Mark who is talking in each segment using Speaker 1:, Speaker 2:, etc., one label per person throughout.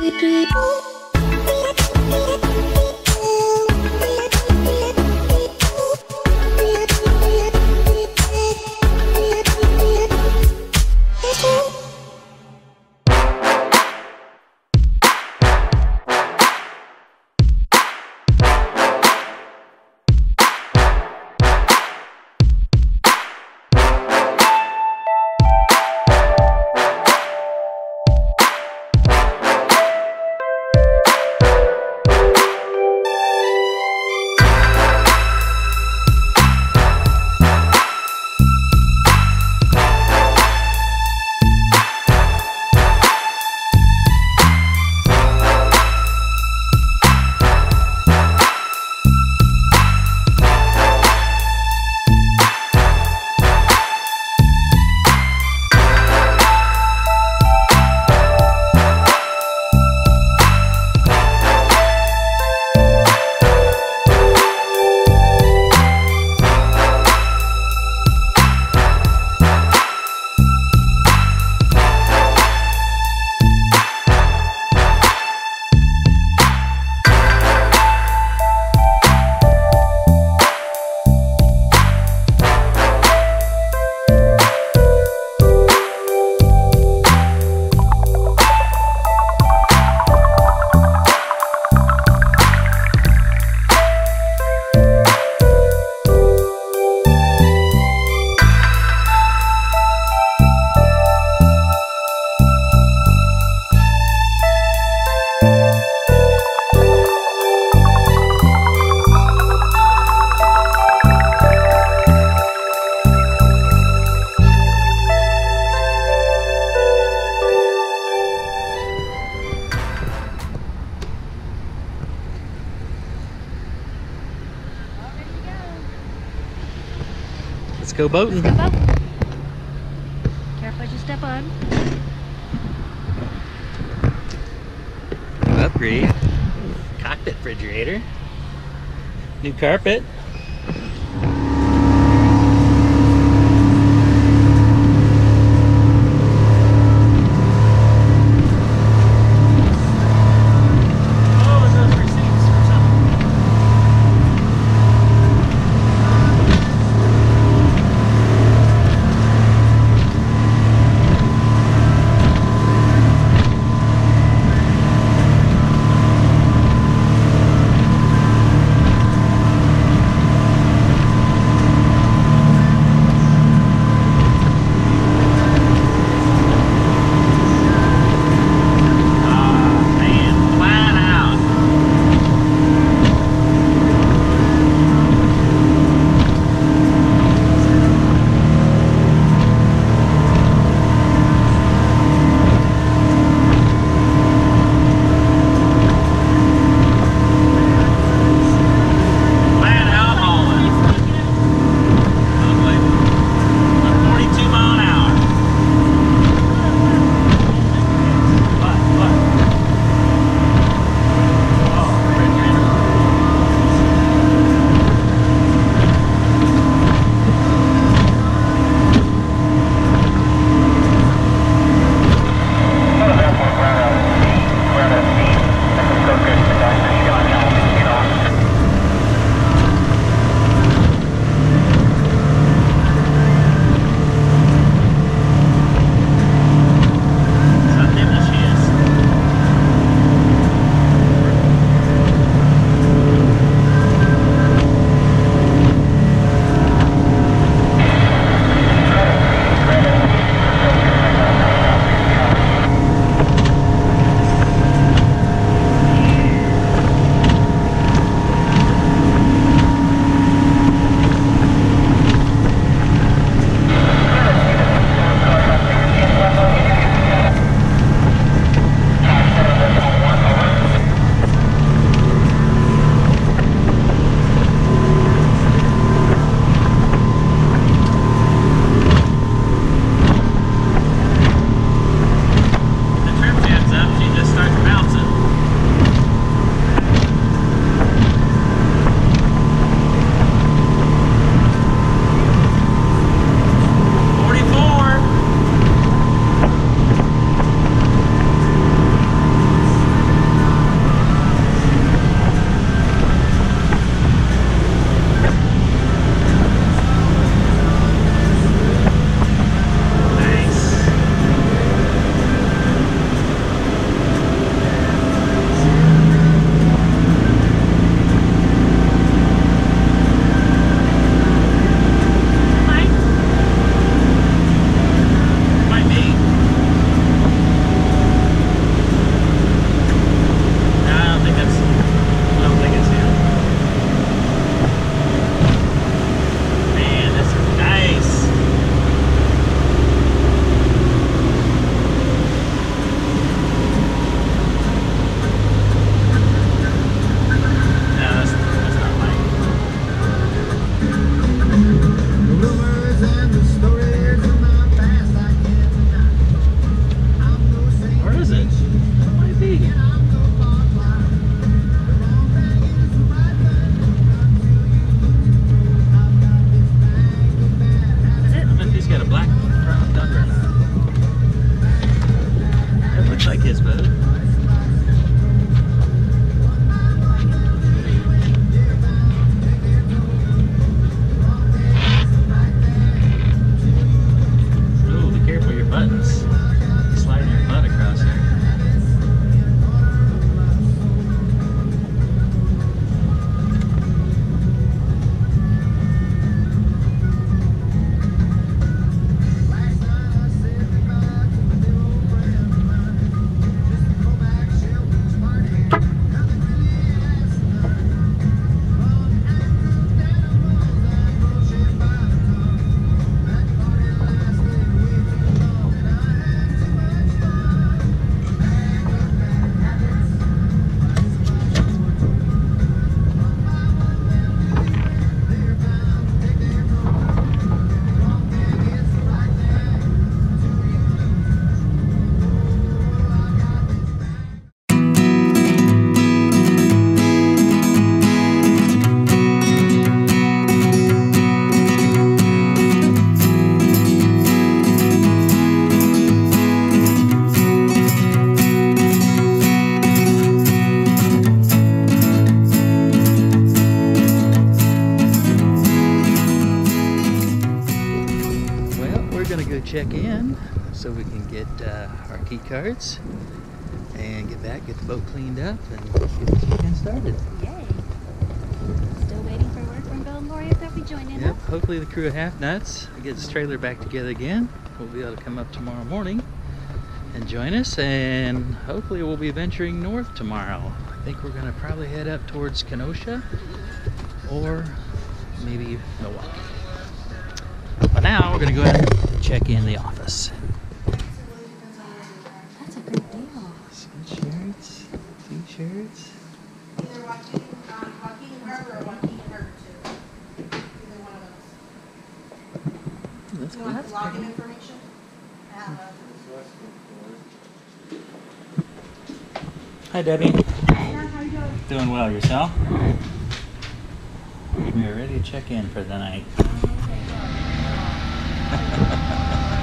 Speaker 1: Let's go boating.
Speaker 2: Step up. Careful as you step on.
Speaker 1: Upgrade. Cockpit refrigerator. New carpet. Cards and get back, get the boat cleaned up, and get this weekend started.
Speaker 2: Yay. Still waiting for word from Bill and Lori if they'll be joining
Speaker 1: Yep,
Speaker 2: us.
Speaker 1: hopefully the crew of Hafnutz get this trailer back together again. We'll be able to come up tomorrow morning and join us, and hopefully we'll be venturing north tomorrow. I think we're gonna probably head up towards Kenosha or maybe Milwaukee. But now we're gonna go ahead and check in the office.
Speaker 2: That's a good deal.
Speaker 1: Sweatshirts, t-shirts.
Speaker 3: Either Waukegan, um, Waukegan Harbor or Waukegan Harbor too. Either one of those.
Speaker 1: That's
Speaker 3: You
Speaker 1: good.
Speaker 3: want the login information? I have a-
Speaker 1: Hi Debbie.
Speaker 3: Yeah, how you doing?
Speaker 1: Doing well yourself? We are ready to check in for the night.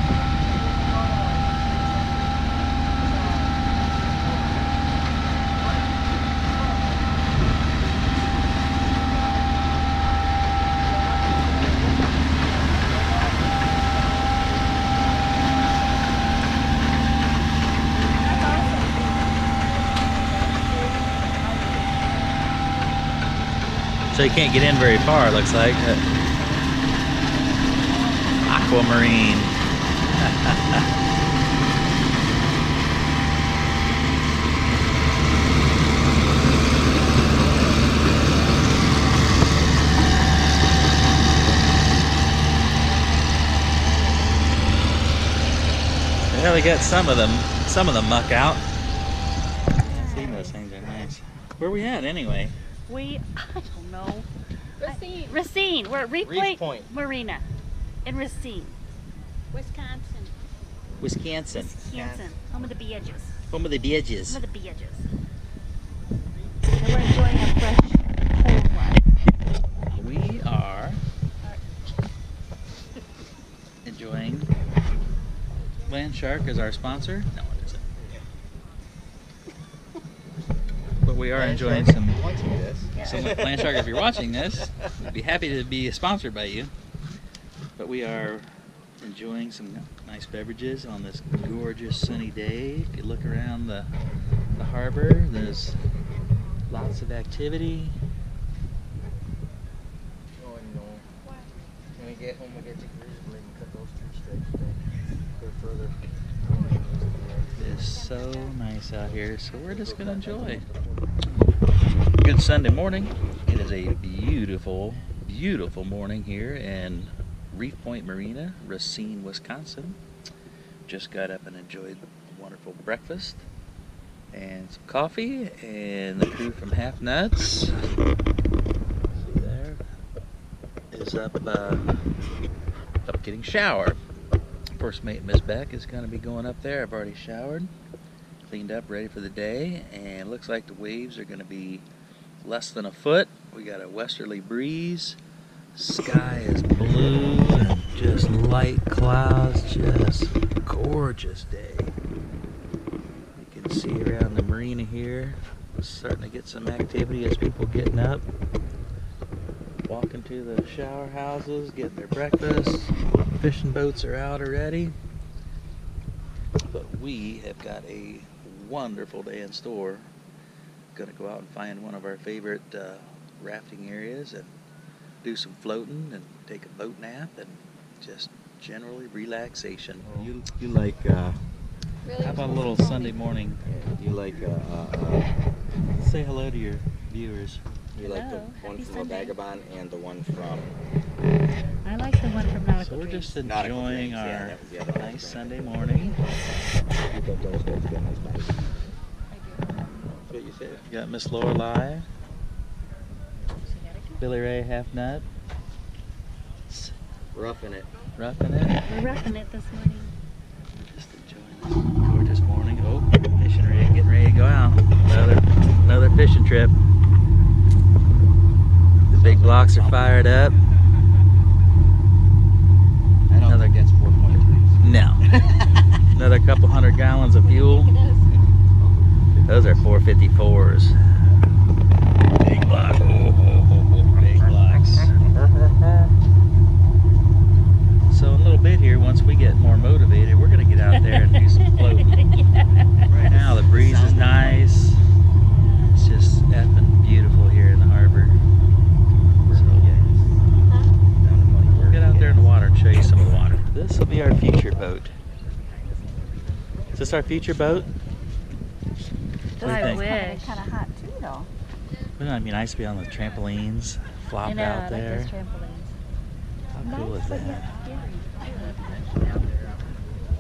Speaker 1: So you can't get in very far, it looks like. Uh, aquamarine. Yeah, they got some of them, some of the muck out. See, those things are nice. Where we at anyway?
Speaker 2: We, know. Racine. Racine. We're at Reef,
Speaker 4: Reefpoint,
Speaker 2: Point. Marina in Racine, Wisconsin.
Speaker 1: Wisconsin.
Speaker 2: Wisconsin. Home of the bee.
Speaker 1: Home of the Beaches.
Speaker 2: Home of the bee. And we're enjoying a fresh, cold one.
Speaker 1: We are enjoying Land Shark as our sponsor. No, it isn't. But we are enjoying some.
Speaker 4: Watching this.
Speaker 1: So Land Shark, if you're watching this, we'd be happy to be sponsored by you. But we are enjoying some nice beverages on this gorgeous sunny day. If you look around the, the harbor, there's lots of activity.
Speaker 4: Oh no. When we get home, we get to Grizzly and cut those tree stripes back. Go further.
Speaker 1: It is so nice out here, so we're just gonna enjoy. Good Sunday morning. It is a beautiful, beautiful morning here in Reefpoint Marina, Racine, Wisconsin. Just got up and enjoyed a wonderful breakfast and some coffee, and the crew from Hafnutz. See there is up, uh, up getting showered. First mate Miss Beck is going to be going up there. I've already showered, cleaned up, ready for the day, and looks like the waves are going to be less than a foot. We got a westerly breeze. Sky is blue and just light clouds. Just gorgeous day. You can see around the marina here, starting to get some activity as people getting up, walking to the shower houses, getting their breakfast. Fishing boats are out already. But we have got a wonderful day in store. Gonna go out and find one of our favorite uh, rafting areas and do some floating and take a boat nap and just generally relaxation.
Speaker 4: You you like uh,
Speaker 1: How about a little Sunday morning?
Speaker 4: you like uh, uh, uh
Speaker 1: Say hello to your viewers.
Speaker 4: you like the one
Speaker 2: happy
Speaker 4: from
Speaker 2: Sunday.
Speaker 4: Vagabond and the one from
Speaker 2: I like the one from Nautical
Speaker 1: So we're just enjoying
Speaker 4: Dreams, yeah,
Speaker 1: our
Speaker 4: that was the other one.
Speaker 1: nice Sunday morning.
Speaker 4: you got those guys get nice bites. That's what you said.
Speaker 1: You got Miss Lorelei, Billy Ray Half Nut,
Speaker 4: Roughing it.
Speaker 1: roughing it.
Speaker 2: We're roughing it this morning.
Speaker 1: Just enjoying this gorgeous morning. Oh, fishing rig getting ready to go out. Another another fishing trip. The big blocks are fired up.
Speaker 4: I don't
Speaker 1: Another-
Speaker 4: think that's four point three.
Speaker 1: No. Another couple hundred gallons of fuel. Those are 454s. Big block. Oh, oh, oh, big blocks. So in a little bit here, once we get more motivated, we're going to get out there and do some floating.
Speaker 4: Right
Speaker 1: now, the breeze is nice. It's just effing beautiful here in the harbor. So
Speaker 4: uh-huh.
Speaker 1: we'll get out there in the water and show you some of the water. This will be our future boat. Is this our future boat? Do you
Speaker 2: I
Speaker 1: think?
Speaker 2: wish.
Speaker 3: Kind of hot too, though.
Speaker 1: Wouldn't it be nice to be on the trampolines, flop
Speaker 2: I know,
Speaker 1: out
Speaker 2: I
Speaker 1: there?
Speaker 2: like those trampolines.
Speaker 1: How cool is that?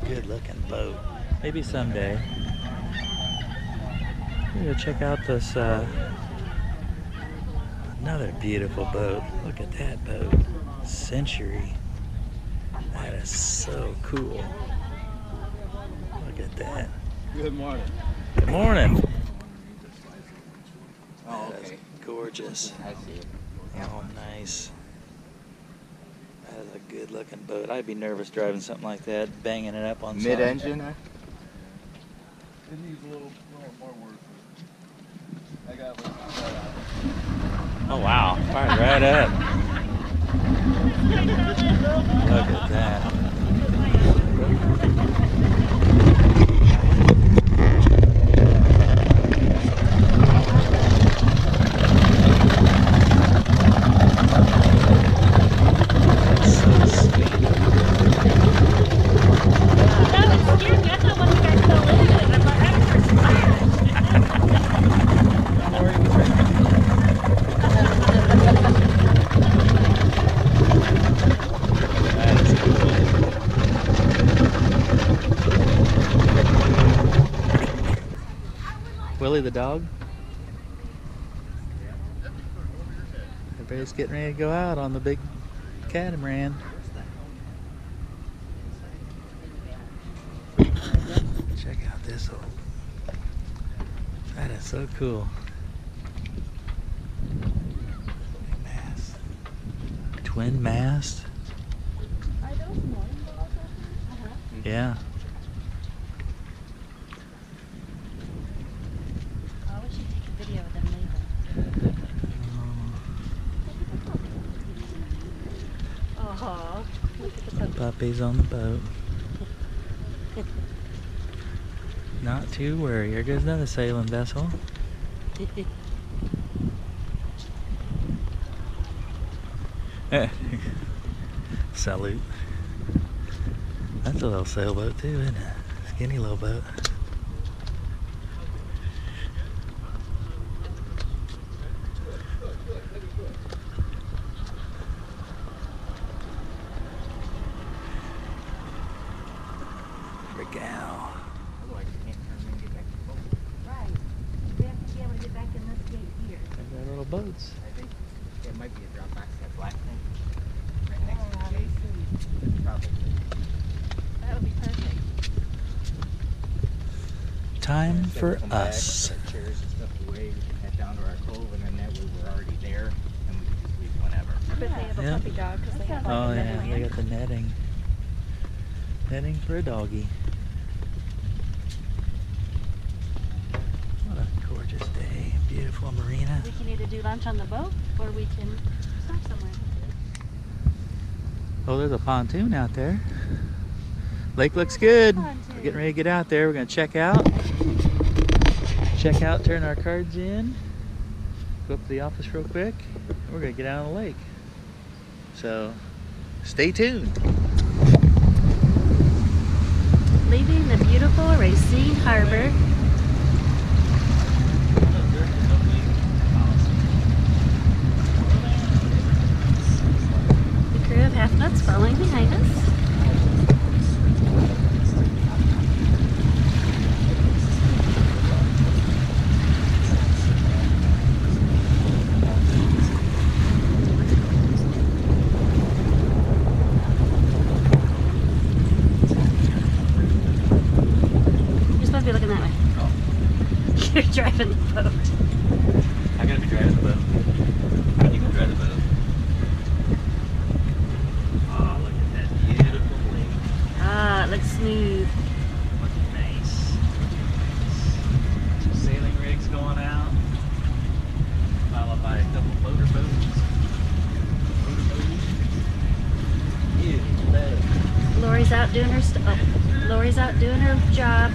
Speaker 1: Good looking boat. Maybe someday. We're gonna check out this uh, another beautiful boat. Look at that boat. Century. That is so cool. Look at that.
Speaker 4: Good morning.
Speaker 1: Good morning.
Speaker 4: Oh,
Speaker 1: That is
Speaker 4: okay.
Speaker 1: gorgeous.
Speaker 4: I see it.
Speaker 1: Oh, nice. That is a good looking boat. I'd be nervous driving something like that, banging it up on.
Speaker 4: Mid-engine, huh?
Speaker 5: It needs a little, little more work. I got like,
Speaker 1: Oh wow, fired right up. Look at that. So sweet. That is cool. Willie the dog. Everybody's getting ready to go out on the big catamaran. Check out this old. That is so cool. Big mast. Twin mast. Yeah.
Speaker 2: Oh, we should take a video of them leaving. Uh-huh. The puppy.
Speaker 1: puppies on the boat. Not to worry. Here goes another sailing vessel. Salute. That's a little sailboat too, isn't it? Skinny little boat. Regal.
Speaker 4: Otherwise, you can't turn and get back to the boat.
Speaker 3: Right. We have to be able to get back in this gate here.
Speaker 1: They've little boats.
Speaker 4: I think it might be a drop box, that black thing. Right next to
Speaker 3: Oh,
Speaker 4: the
Speaker 3: I
Speaker 4: gate.
Speaker 3: see.
Speaker 4: Probably.
Speaker 2: That would be perfect.
Speaker 1: Time
Speaker 4: Instead
Speaker 1: for
Speaker 4: come back,
Speaker 1: us.
Speaker 4: our Chairs and stuff away, we can head down to our cove, and then that way we're already there, and we can just leave whenever.
Speaker 2: I bet they have a
Speaker 1: Yeah.
Speaker 2: puppy dog because they have like
Speaker 1: Oh
Speaker 2: a
Speaker 1: yeah,
Speaker 2: netting
Speaker 1: they got the netting. Netting for a doggy. What a gorgeous day. Beautiful marina.
Speaker 2: We can either do lunch on the boat or we can stop somewhere.
Speaker 1: Oh, there's a pontoon out there. Lake looks good. We're getting ready to get out there. We're gonna check out. Check out, turn our cards in. Go up to the office real quick. and We're gonna get out on the lake. So stay tuned.
Speaker 2: Leaving the beautiful Racine Harbor. The crew of Half following behind us. You're supposed to be looking that way. You're driving the boat.
Speaker 1: I gotta be driving the boat. You can drive the boat. Oh, look at that beautiful lake.
Speaker 2: Ah, it looks smooth.
Speaker 1: Looking nice. Some sailing rigs going out. Followed by a couple motor boats. Motor boats. Beautiful day.
Speaker 2: Lori's out doing her oh, Lori's out doing her job.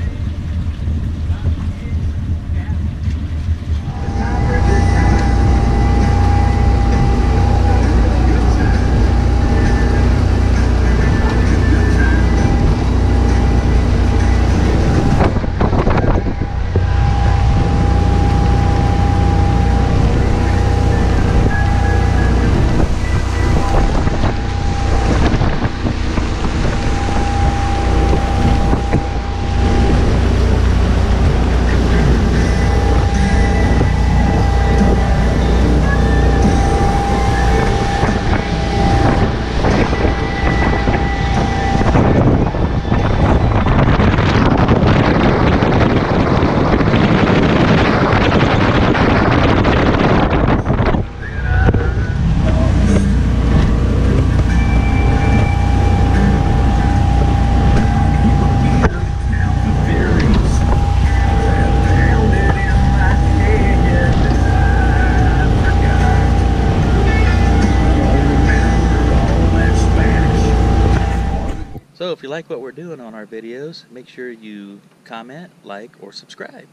Speaker 1: Like what we're doing on our videos, make sure you comment, like, or subscribe.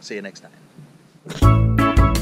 Speaker 1: See you next time.